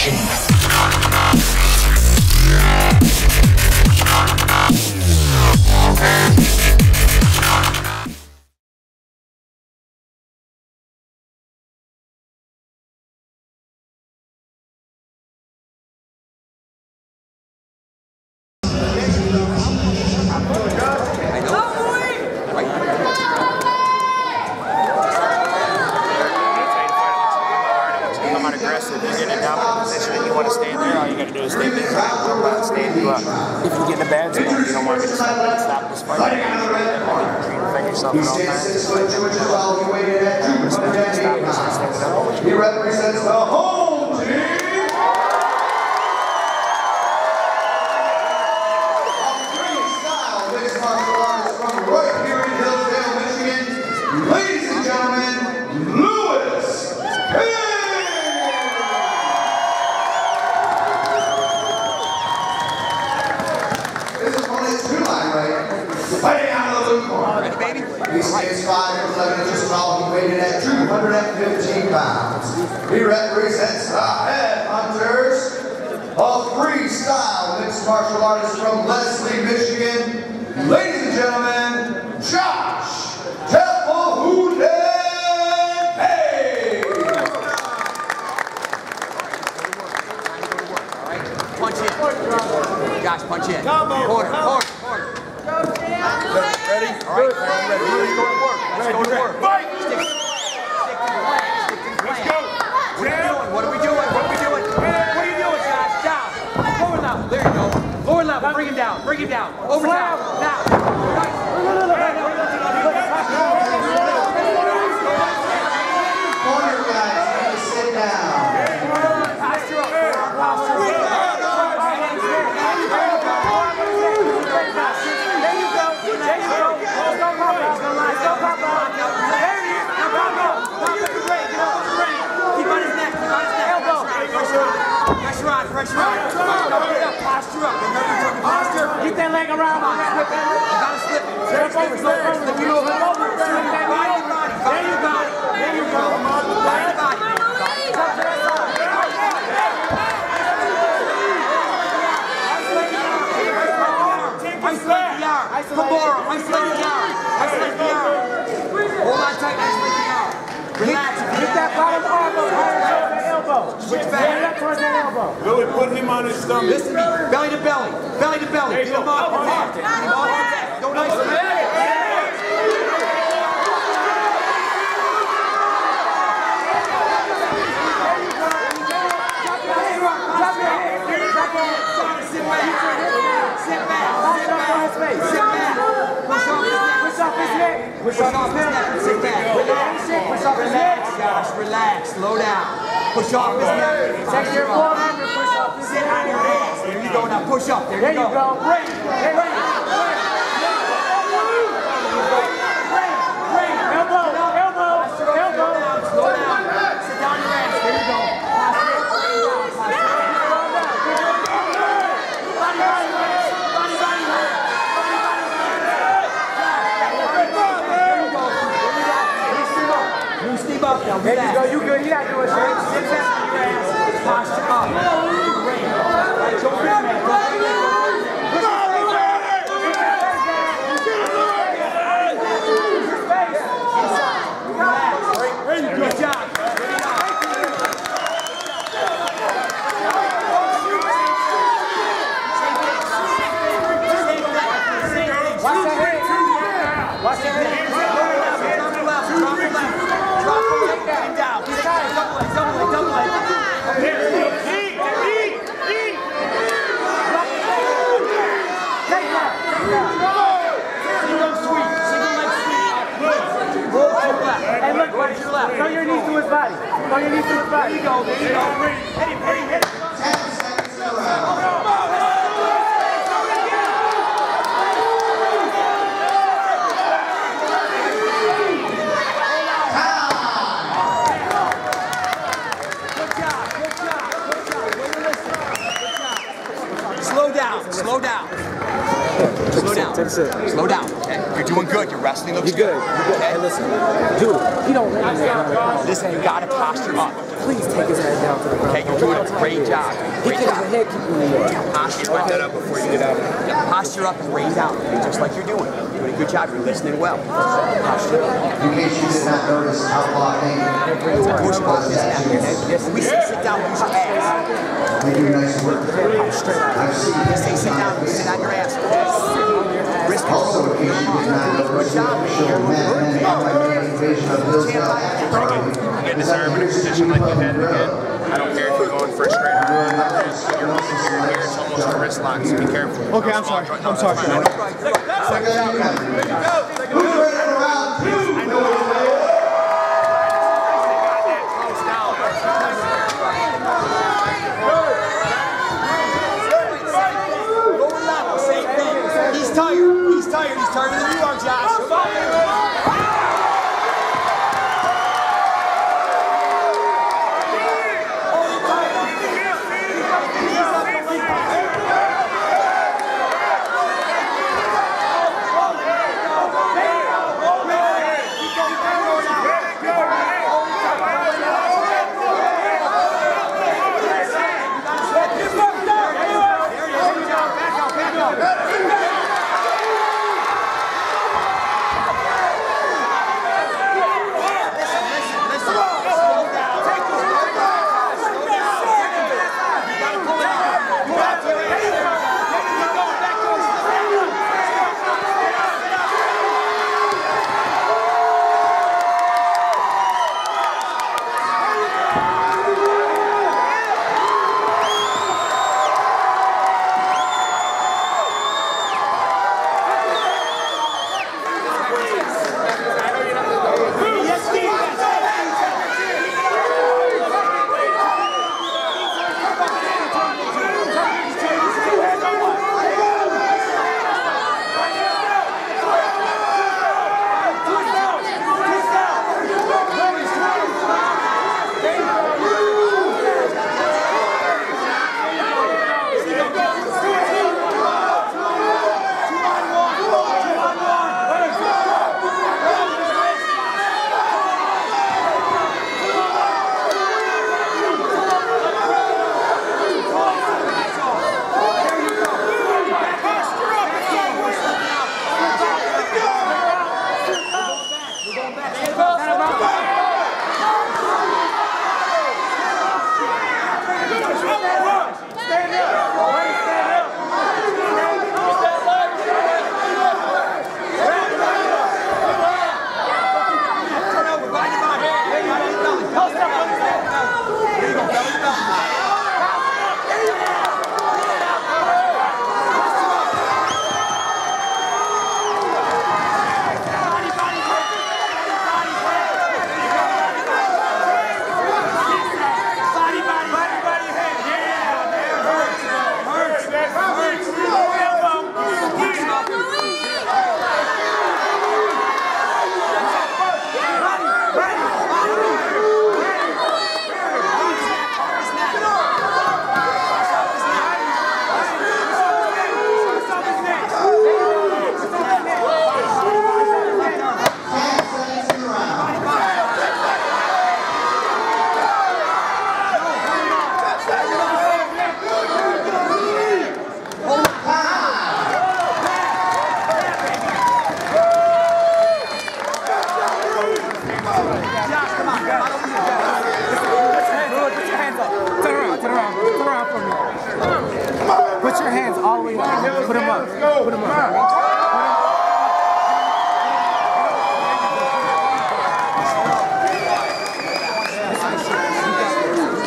action. Josh, punch in. Combo. Corner, corner, corner. Ready? All right, ready. Let's go to work. Let's go to work. Fight! Stick, stick to the plan. Stick to the plan. What are we doing? What are we doing? What are we doing? What are you doing, Josh? Down. Forward level. There you go. Forward level. Bring him down. Bring him down. Over. Now. Nice. Corner guys, need to sit down. Posture up. Posture up. There you go. There you go. Let's go pop out. Let's go pop out. There it is. Now pop out. Pop up the ring. Get over the ring. Keep on his neck. Keep on his neck. Elbow. Pressure on. Pressure on. Pressure on. Don't up. Posture up. Remember your posture. Keep that leg around. Come on, Slip it. You gotta slip it. Slip it. Slip it. Slip it over. Slip it. Body body. There you go. There you go. Body to body. That side. Isolate the arm. Kimura, isolate the arm. Isolate the arm. Hold on tight, isolate the arm. Relax. Get that bottom arm up that Stand back. up towards that elbow. Billy, put him on his stomach. Listen to me. Belly to belly. Belly to belly. Get him off the heart. Get him off neck. Don't isolate. Sit back. Sit back. Push up on his face. Sit back. Push off his neck. Push off his neck. Push off his his neck. Sit back. Relax. Push off his neck. Josh. Relax. Slow down. Push off his neck. Take your forearm and push off his Sit on your ass. There you go. Now push up. There, There you go. Bring. There you go. Bring. Elbow, elbow, elbow. Slow down. Sit down your ass. There you go. You Steve up. There you go. You good. You're not doing shit. Sit your. Posture up. Great. Big man. Relax. Good job. Good job. Watch that head. Watch that head. Drop the left. Drop the left. Drop the left. Get him down. Get him down. Double leg. Double leg. Double leg. Take that. Take that. Single sweep. Single leg sweep. Roll to your left. Hey, look, Roll to your left. throw your knees to his go. Go. Hit him. Hit him. Hit him. 10 seconds to round. Good job. Good job. Good job. Way to listen. Good job. Slow down. Slow down. Slow down. Slow down, okay? You're doing good. Your wrestling looks You're good. You're good. Hey, listen, dude, he don't want me to Listen, you gotta posture up. Please take his head down to the ground. Okay, you're doing a great job. Great can job. head keep me there. Posture up. that up before you get out. Yeah, posture up and raise out, just like you're doing. You're doing a good job. You're listening well. Posture up. In case you did not notice, Outlaw Nate Push up. was tattoos. We say sit down, use your ass. They do nice work. I've seen We say sit down, sit on your ass. Wrist Also, in case you did not notice, the official Madmen MMA invasion of Hillsdale after party. You get this arm in a position like you had it again. I don't care if you're going for a straight arm. You're moving here, here, it's almost a wrist lock, so be careful. Okay, I'm sorry. I'm sorry. Second round. Who's ready for round two? Lower level, same thing. He's tired. Tired than you are, Josh. Put your hands all the way up. Put them up. Put them up.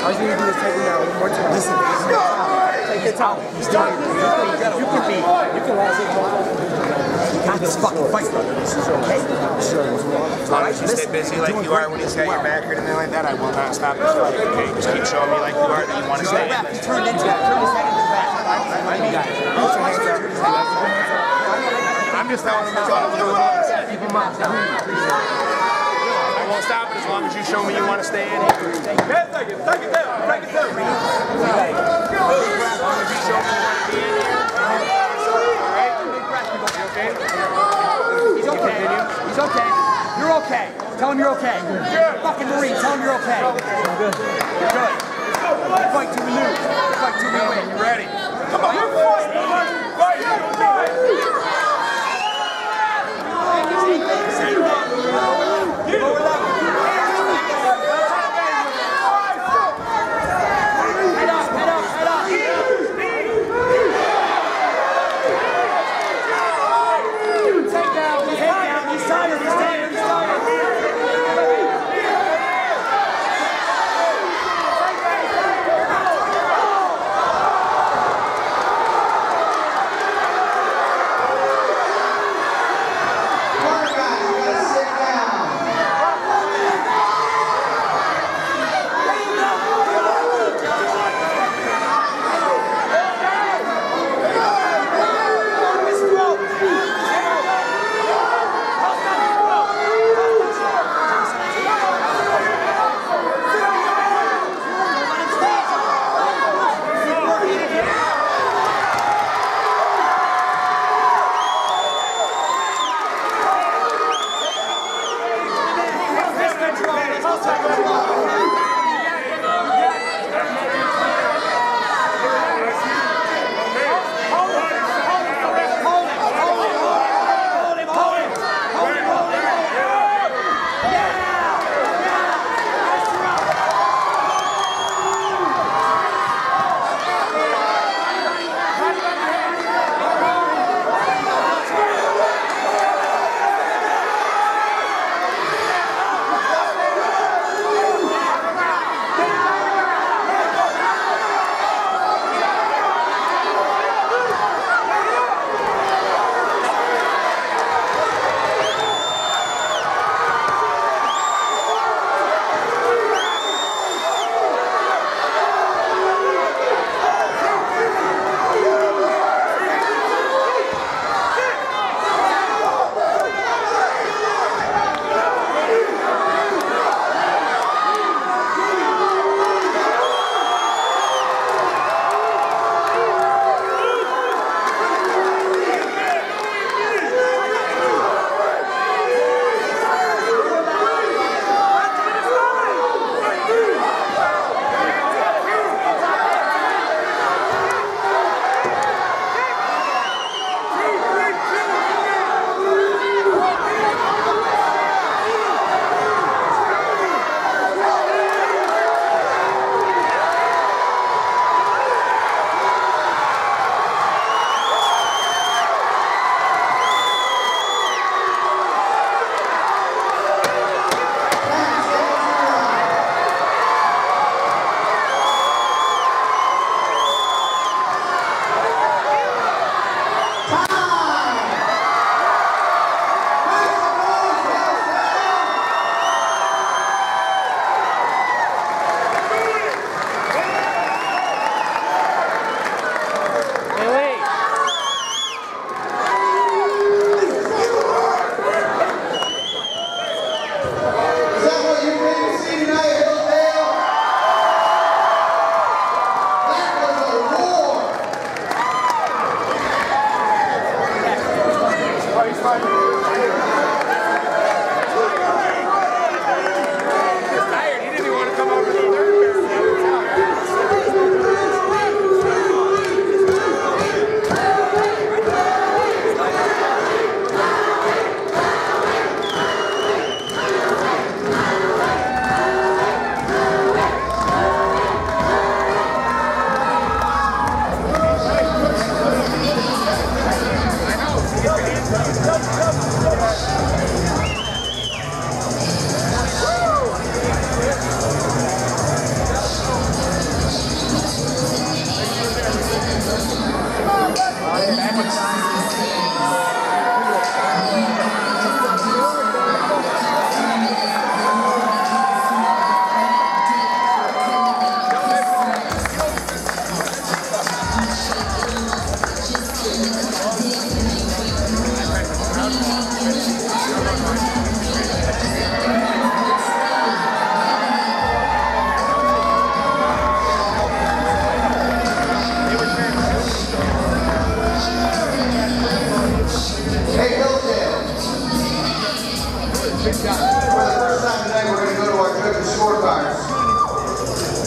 All you need to do is take it out one more time. Listen. Take your time. He's done. You can be. You can last it Not this fucking fight, brother. This is okay. As long as you stay busy like you are when he's got your back or anything like that, I will not stop this fight. Okay, just keep showing me like you are that you want to stay. Rap, he into that. Turned his head into that. I'm just telling him it's all good. Keep him up. I won't stop it as long as you show me you want to stay in here. Take it. Take it down. Take it down. As long as you show me you want to be in here. Right? He's okay. He's okay. You're okay. Tell him you're okay. Fucking Marine, tell him you're okay. I'm good. You're good. Fight till we lose. Fight till we win. You ready? Come on, you're fighting. Fight, you fight.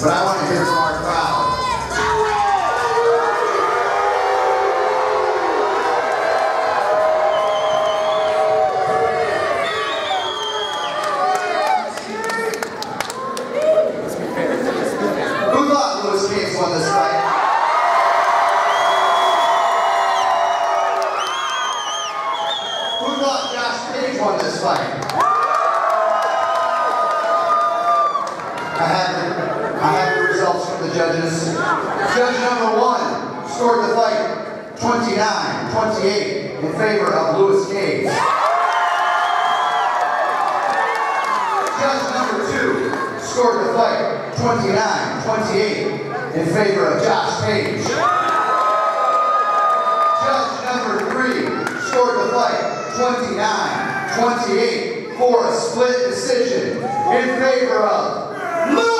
Bravo Judge number one scored the fight 29-28 in favor of Lewis Cage. Judge number two scored the fight 29-28 in favor of Josh Page. Judge number three scored the fight 29-28 for a split decision in favor of Lewis